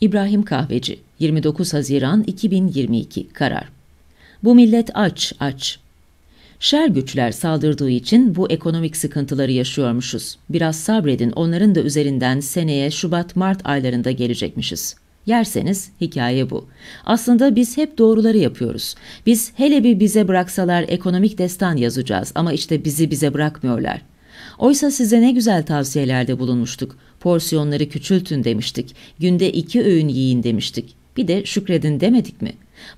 İbrahim Kahveci 29 Haziran 2022 Karar Bu millet aç aç. Şer güçler saldırdığı için bu ekonomik sıkıntıları yaşıyormuşuz. Biraz sabredin onların da üzerinden seneye Şubat-Mart aylarında gelecekmişiz. Yerseniz hikaye bu. Aslında biz hep doğruları yapıyoruz. Biz hele bir bize bıraksalar ekonomik destan yazacağız ama işte bizi bize bırakmıyorlar. Oysa size ne güzel tavsiyelerde bulunmuştuk. Porsiyonları küçültün demiştik. Günde iki öğün yiyin demiştik. Bir de şükredin demedik mi?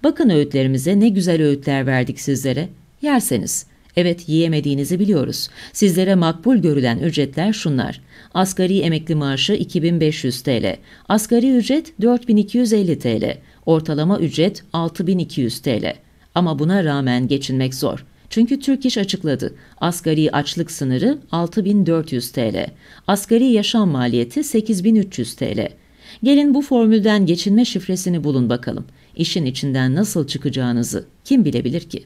Bakın öğütlerimize ne güzel öğütler verdik sizlere. Yerseniz. Evet yiyemediğinizi biliyoruz. Sizlere makbul görülen ücretler şunlar. Asgari emekli maaşı 2500 TL, asgari ücret 4250 TL, ortalama ücret 6200 TL. Ama buna rağmen geçinmek zor. Çünkü Türk İş açıkladı. Asgari açlık sınırı 6400 TL. Asgari yaşam maliyeti 8300 TL. Gelin bu formülden geçinme şifresini bulun bakalım. İşin içinden nasıl çıkacağınızı kim bilebilir ki?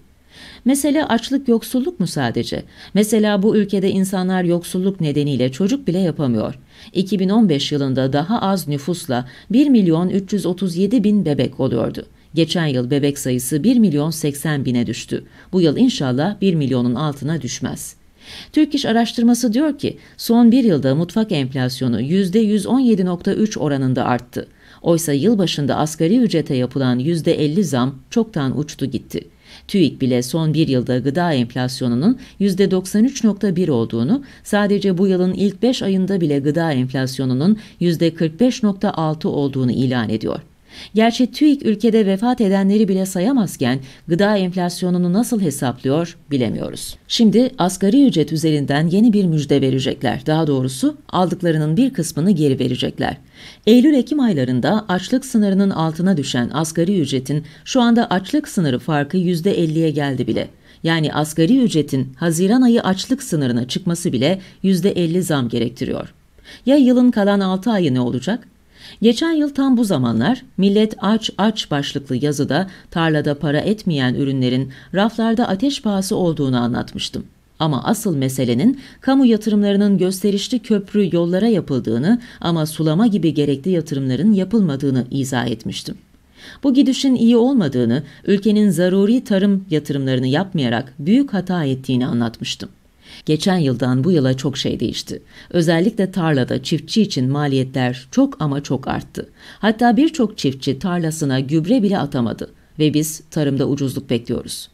Mesele açlık yoksulluk mu sadece? Mesela bu ülkede insanlar yoksulluk nedeniyle çocuk bile yapamıyor. 2015 yılında daha az nüfusla 1 milyon 337 bin bebek oluyordu. Geçen yıl bebek sayısı 1 milyon 80 bine düştü. Bu yıl inşallah 1 milyonun altına düşmez. Türk İş araştırması diyor ki son bir yılda mutfak enflasyonu %117.3 oranında arttı. Oysa yılbaşında asgari ücrete yapılan %50 zam çoktan uçtu gitti. TÜİK bile son bir yılda gıda enflasyonunun %93.1 olduğunu, sadece bu yılın ilk 5 ayında bile gıda enflasyonunun %45.6 olduğunu ilan ediyor. Gerçi TÜİK ülkede vefat edenleri bile sayamazken gıda enflasyonunu nasıl hesaplıyor bilemiyoruz. Şimdi asgari ücret üzerinden yeni bir müjde verecekler. Daha doğrusu aldıklarının bir kısmını geri verecekler. Eylül-Ekim aylarında açlık sınırının altına düşen asgari ücretin şu anda açlık sınırı farkı %50'ye geldi bile. Yani asgari ücretin Haziran ayı açlık sınırına çıkması bile %50 zam gerektiriyor. Ya yılın kalan 6 ayı ne olacak? Geçen yıl tam bu zamanlar millet aç aç başlıklı yazıda tarlada para etmeyen ürünlerin raflarda ateş pahası olduğunu anlatmıştım. Ama asıl meselenin kamu yatırımlarının gösterişli köprü yollara yapıldığını ama sulama gibi gerekli yatırımların yapılmadığını izah etmiştim. Bu gidişin iyi olmadığını, ülkenin zaruri tarım yatırımlarını yapmayarak büyük hata ettiğini anlatmıştım. Geçen yıldan bu yıla çok şey değişti. Özellikle tarlada çiftçi için maliyetler çok ama çok arttı. Hatta birçok çiftçi tarlasına gübre bile atamadı ve biz tarımda ucuzluk bekliyoruz.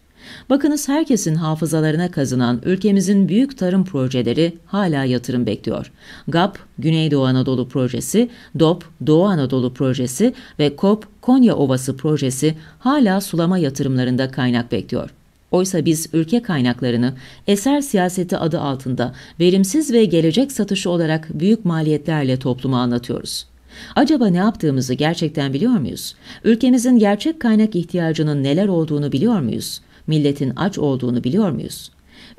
Bakınız herkesin hafızalarına kazınan ülkemizin büyük tarım projeleri hala yatırım bekliyor. GAP, Güneydoğu Anadolu Projesi, DOP, Doğu Anadolu Projesi ve KOP, Konya Ovası Projesi hala sulama yatırımlarında kaynak bekliyor. Oysa biz ülke kaynaklarını eser siyaseti adı altında verimsiz ve gelecek satışı olarak büyük maliyetlerle topluma anlatıyoruz. Acaba ne yaptığımızı gerçekten biliyor muyuz? Ülkemizin gerçek kaynak ihtiyacının neler olduğunu biliyor muyuz? Milletin aç olduğunu biliyor muyuz?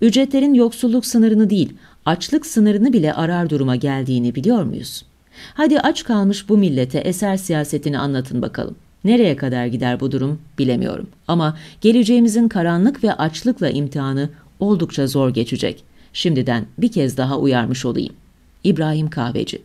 Ücretlerin yoksulluk sınırını değil, açlık sınırını bile arar duruma geldiğini biliyor muyuz? Hadi aç kalmış bu millete eser siyasetini anlatın bakalım. Nereye kadar gider bu durum bilemiyorum. Ama geleceğimizin karanlık ve açlıkla imtihanı oldukça zor geçecek. Şimdiden bir kez daha uyarmış olayım. İbrahim Kahveci